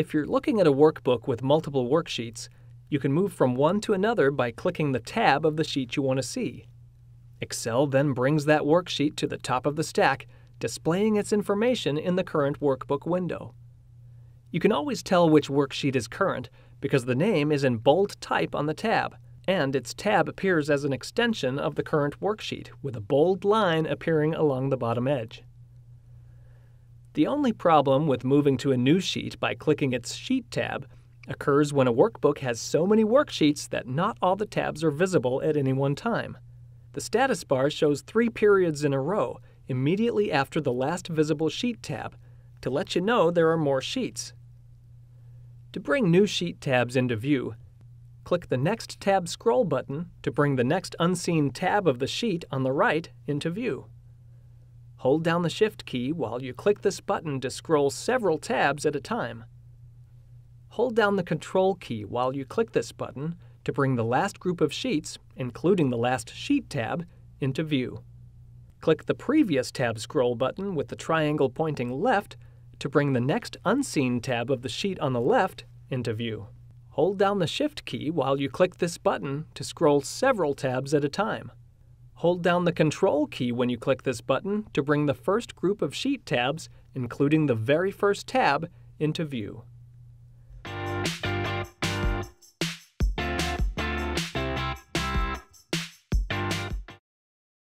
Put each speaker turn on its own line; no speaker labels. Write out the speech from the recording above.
If you're looking at a workbook with multiple worksheets, you can move from one to another by clicking the tab of the sheet you want to see. Excel then brings that worksheet to the top of the stack, displaying its information in the current workbook window. You can always tell which worksheet is current because the name is in bold type on the tab, and its tab appears as an extension of the current worksheet with a bold line appearing along the bottom edge. The only problem with moving to a new sheet by clicking its Sheet tab occurs when a workbook has so many worksheets that not all the tabs are visible at any one time. The status bar shows three periods in a row immediately after the last visible Sheet tab to let you know there are more sheets. To bring new sheet tabs into view, click the Next Tab scroll button to bring the next unseen tab of the sheet on the right into view. Hold down the Shift key while you click this button to scroll several tabs at a time. Hold down the Control key while you click this button to bring the last group of sheets, including the last Sheet tab, into view. Click the Previous Tab scroll button with the triangle pointing left to bring the next unseen tab of the sheet on the left into view. Hold down the Shift key while you click this button to scroll several tabs at a time. Hold down the Control key when you click this button to bring the first group of sheet tabs, including the very first tab, into view.